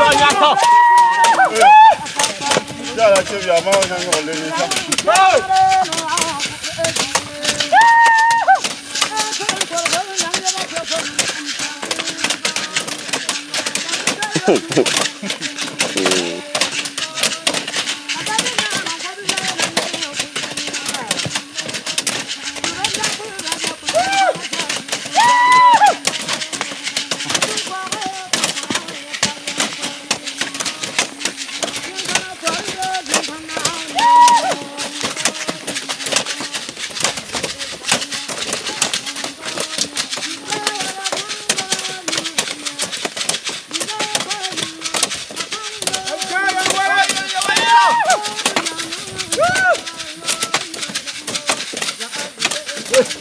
cho nhà thọ giờ là chưa giờ mau nhanh ngồi lên đi sao Hừ hừ. Yeah!